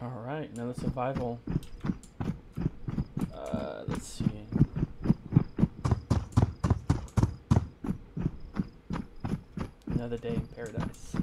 All right, another survival. Uh, let's see. Another day in paradise.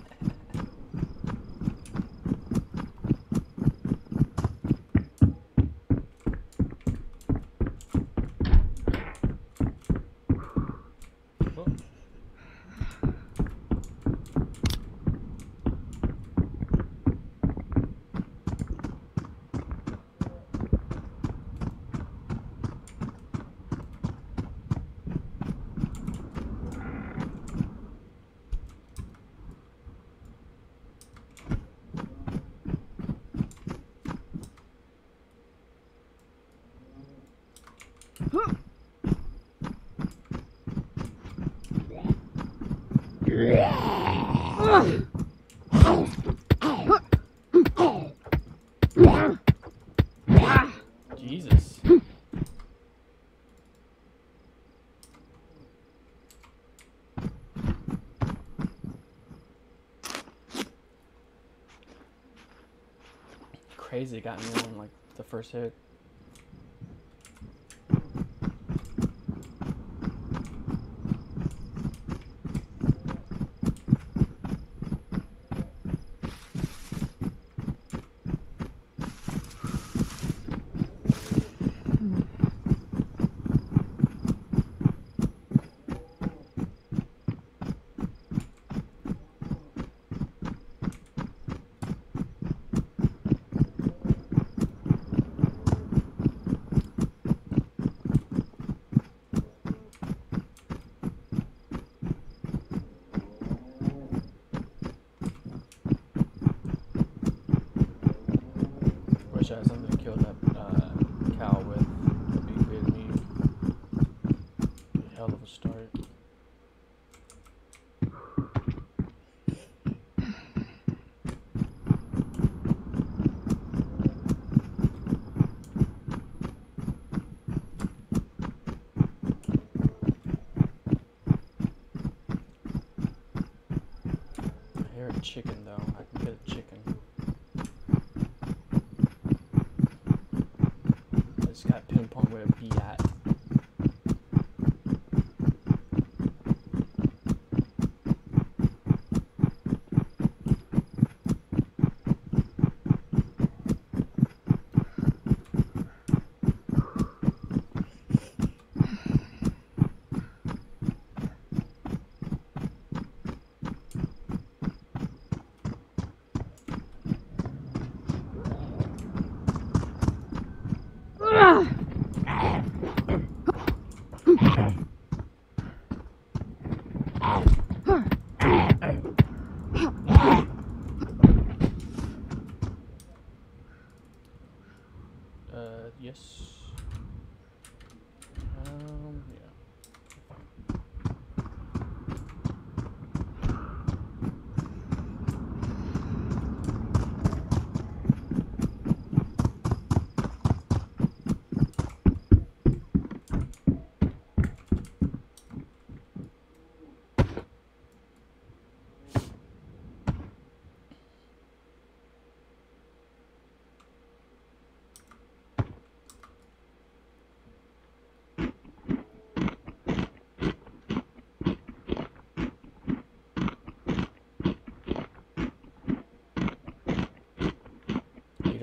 Oh. Jesus. Crazy got me on like the first hit. Wish I had something to kill that uh, cow with. That'd be good me. Hell of a start. I hear a chicken though. I can get a chicken. I just got pinpoint where it be at. Uh, yes.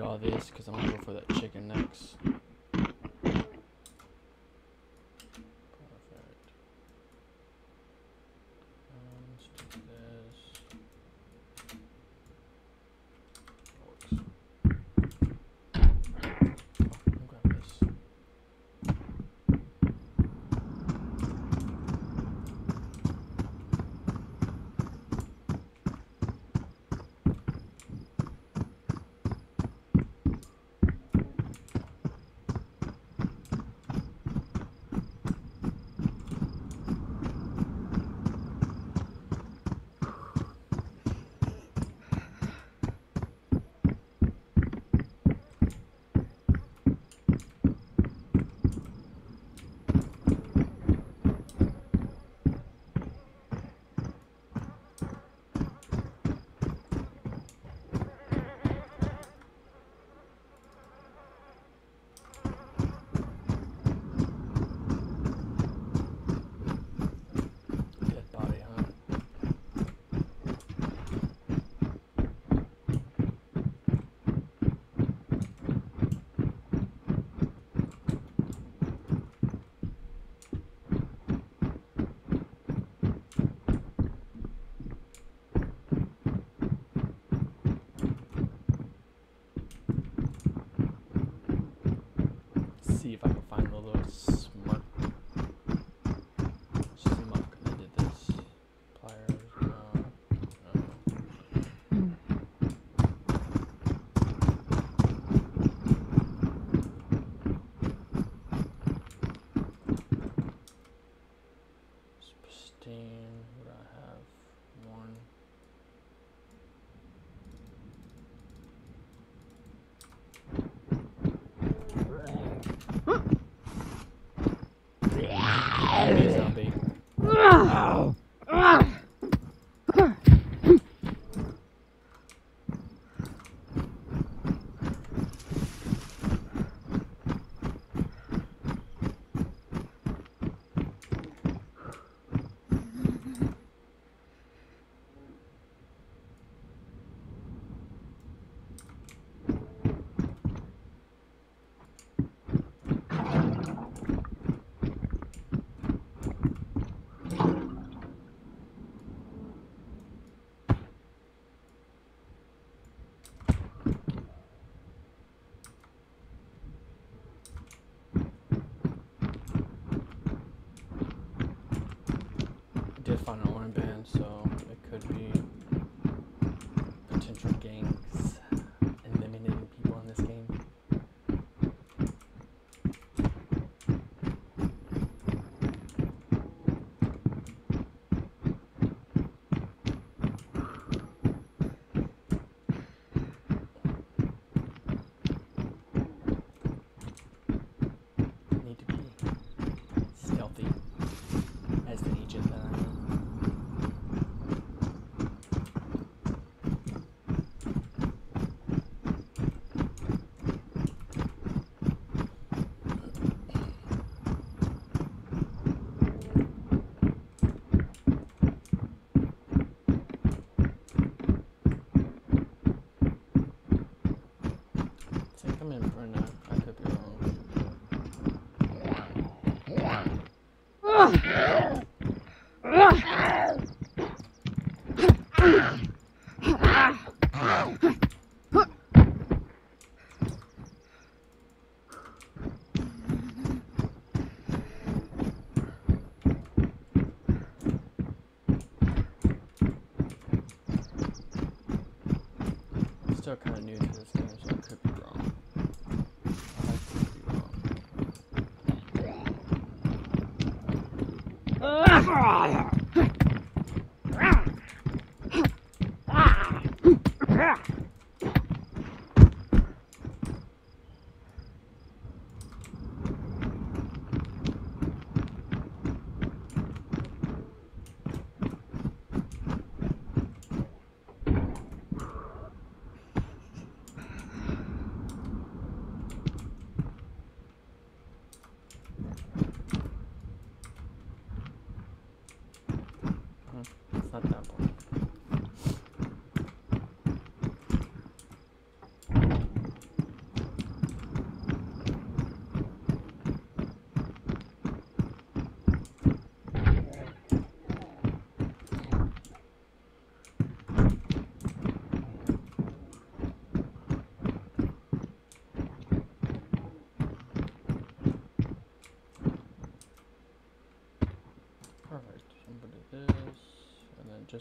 All this because I'm gonna go for that chicken next.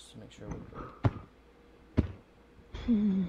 Just to make sure we're good. Hmm.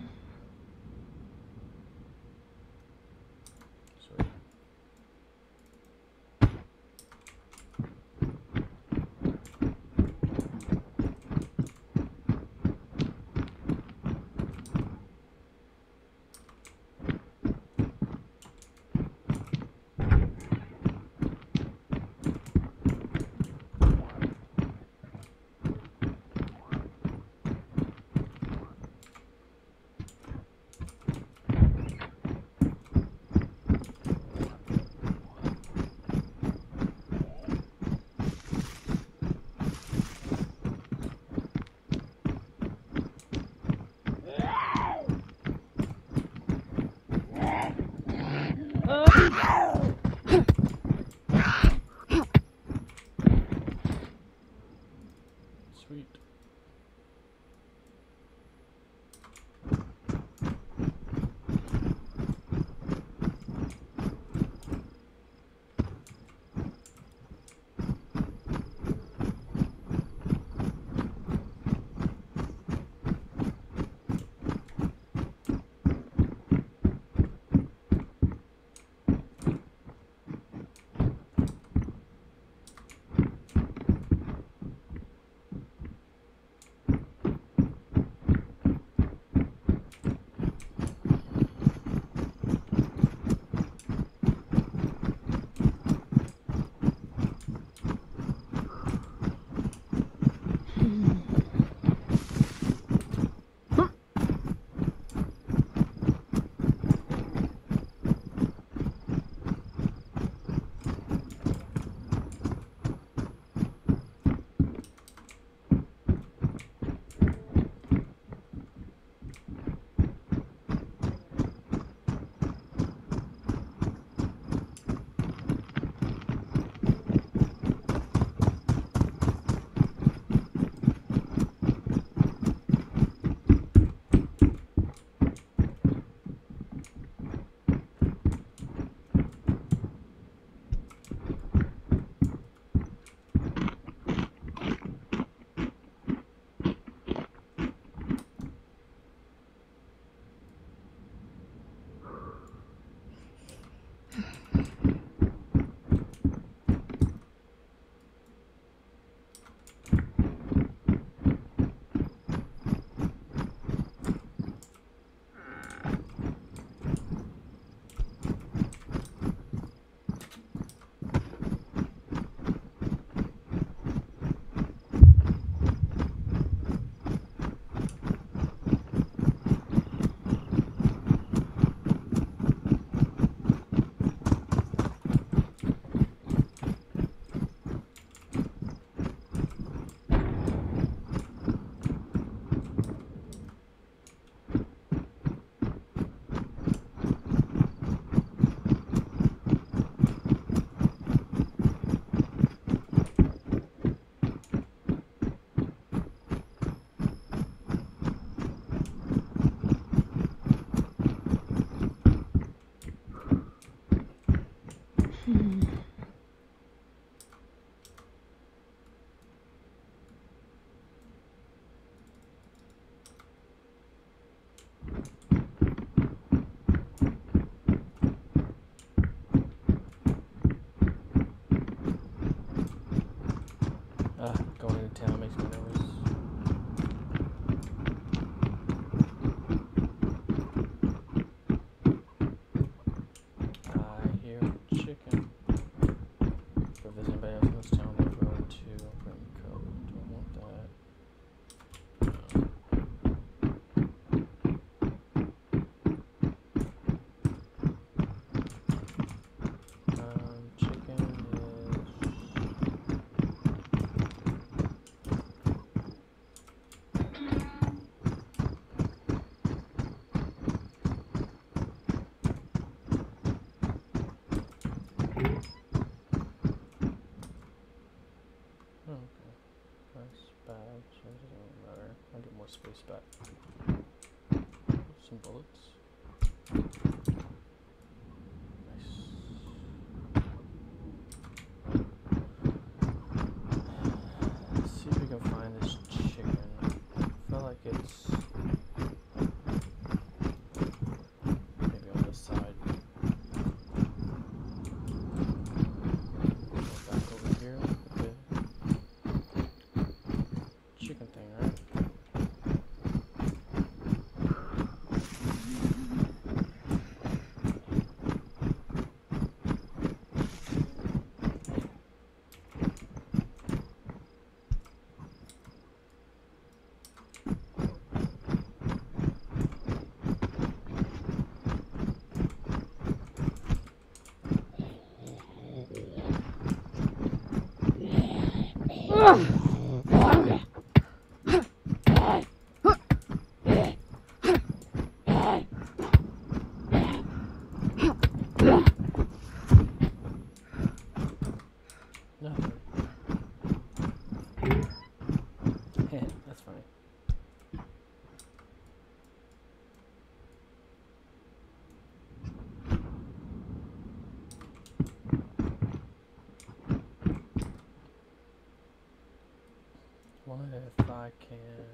I can.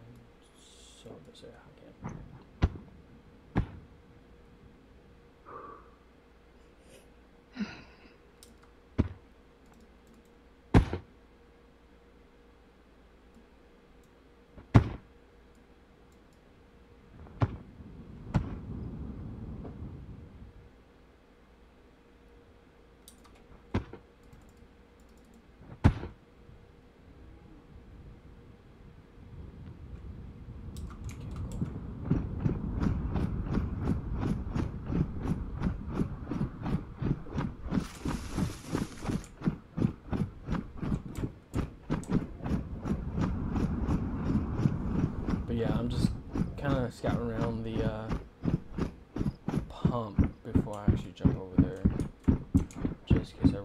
So I'm gonna say I can. scout around the uh, pump before I actually jump over there, just in case I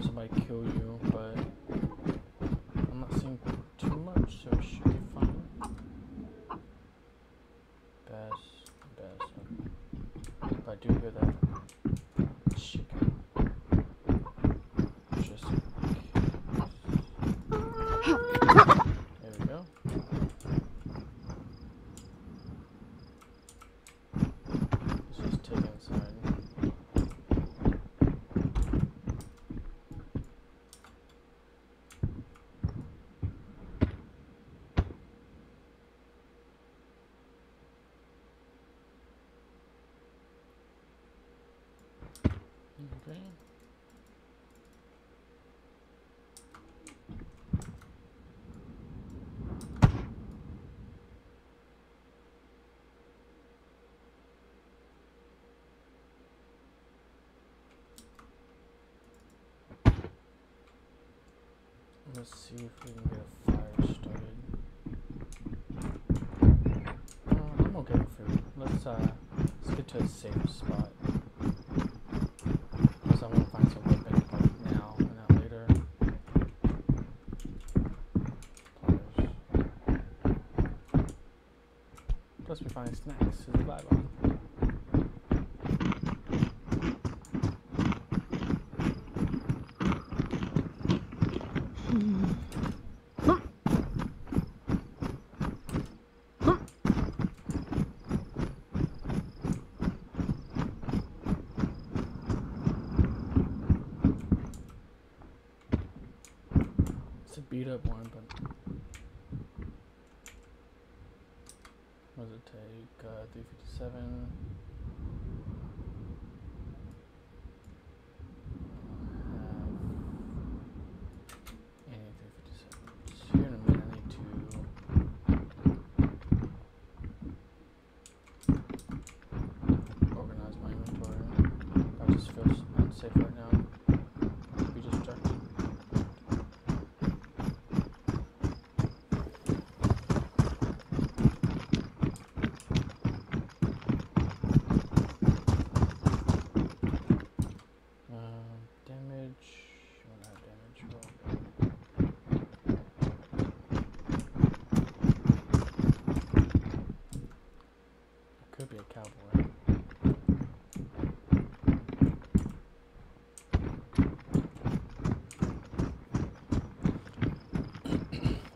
somebody kill you. Let's see if we can get a fire started. Uh, I'm okay with food. Let's uh, let's get to a safe spot. Because I want to find some weapon like now and not later. Plus, we find snacks. What does it take? Uh, 357. Uh, any 357. Here in a minute, I need to organize my inventory. I just feel s- unsafe right now. Be distracted. Um, damage. What have damage roll? Could be a cowboy.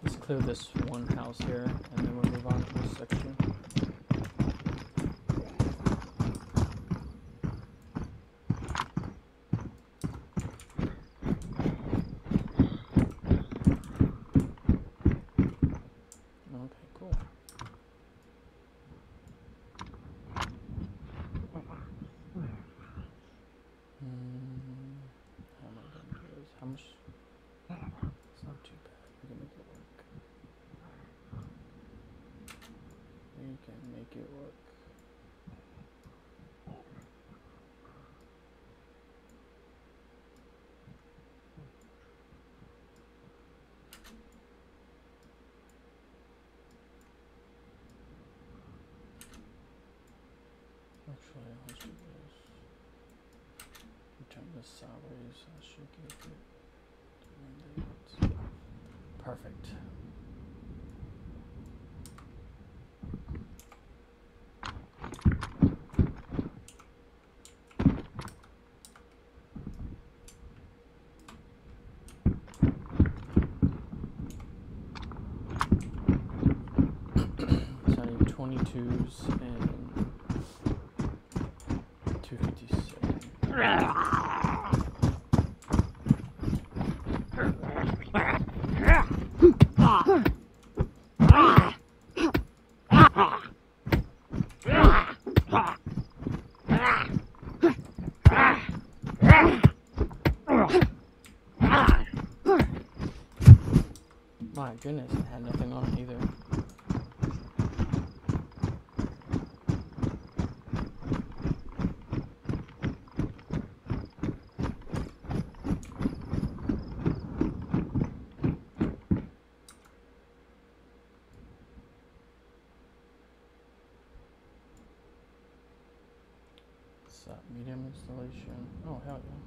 Let's this one house here, and then we'll move on to this section. Okay, cool. Mm, how am I gonna do this? How much? It's not too bad. We can make it work. We can make it work. Let's do this. This sideways. I should give it. Perfect. Need 22s and 257. My goodness, Oh, hell yeah.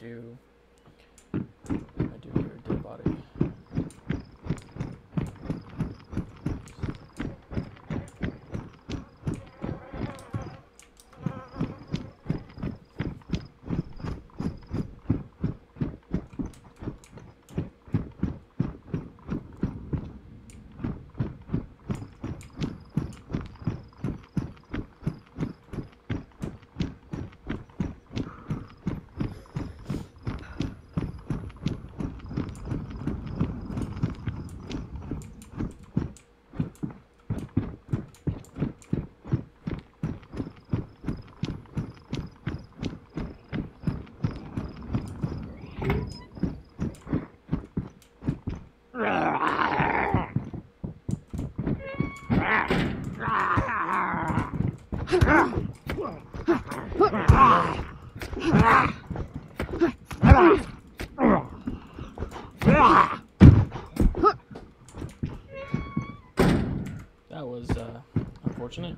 do That was uh, unfortunate.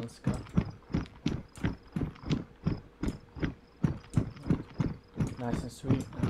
Gonna go. Nice and sweet.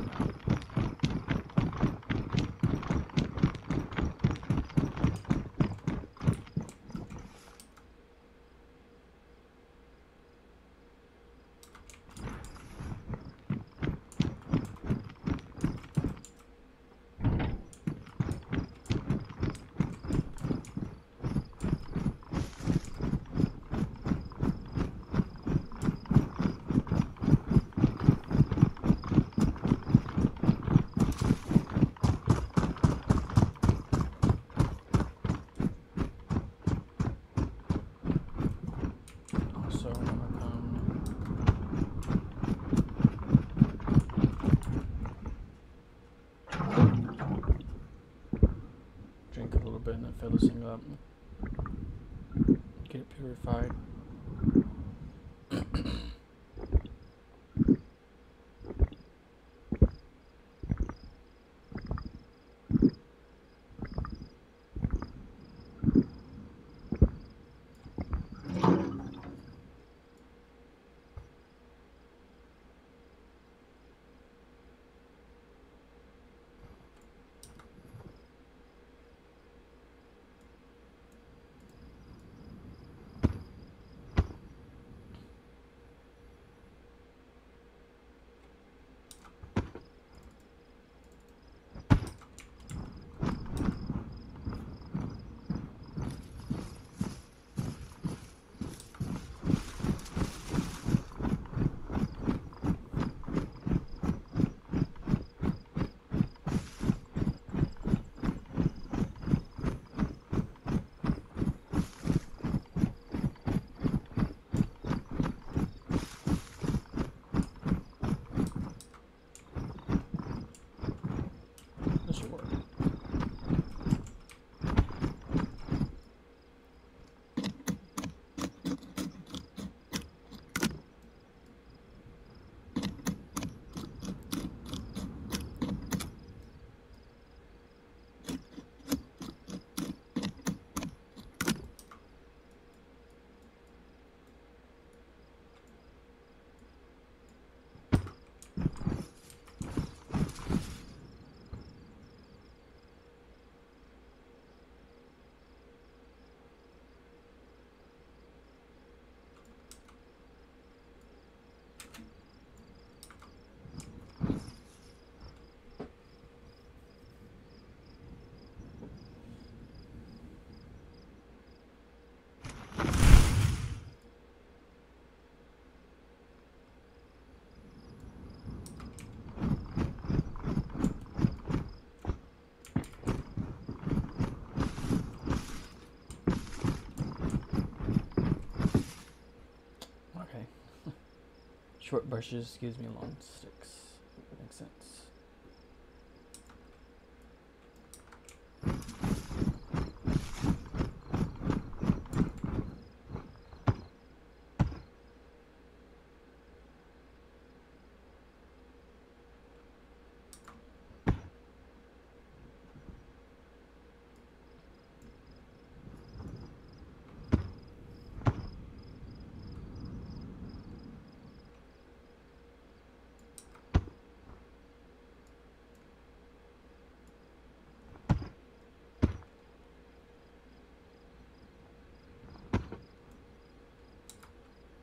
Short brushes gives me long sticks.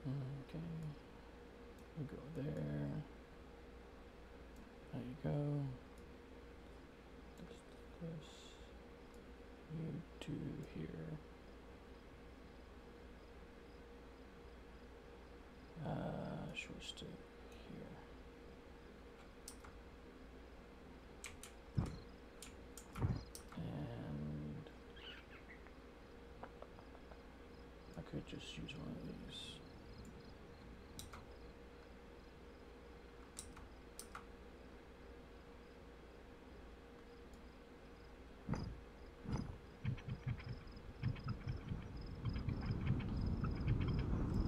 Okay. We go there. There you go. This, this. You two here. Uh, short stick here. And I could just use one of these.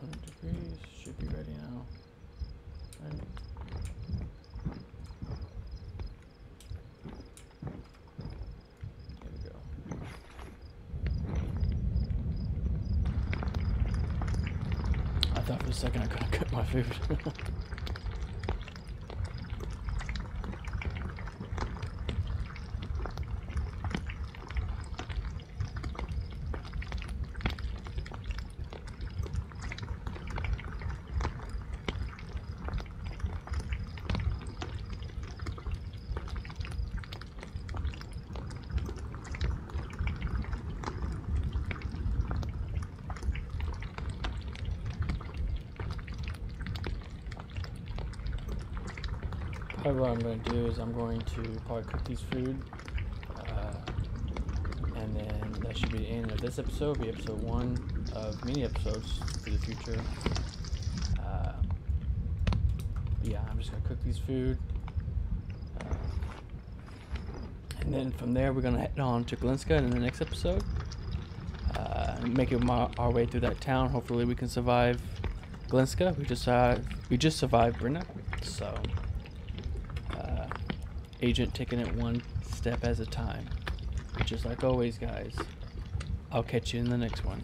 Hundred degrees should be ready now. Right. There we go. I thought for a second I couldn't cook my food. What I'm going to do is I'm going to probably cook these food. Uh, and then that should be the end of this episode, be episode one of many episodes for the future. Uh, yeah, I'm just going to cook these food. Uh, and then from there, we're going to head on to Gliniska in the next episode. Uh, make it my, our way through that town. Hopefully, we can survive Gliniska. We just uh, we just survived Brena, so agent taking it one step at a time. Just like always, guys. I'll catch you in the next one.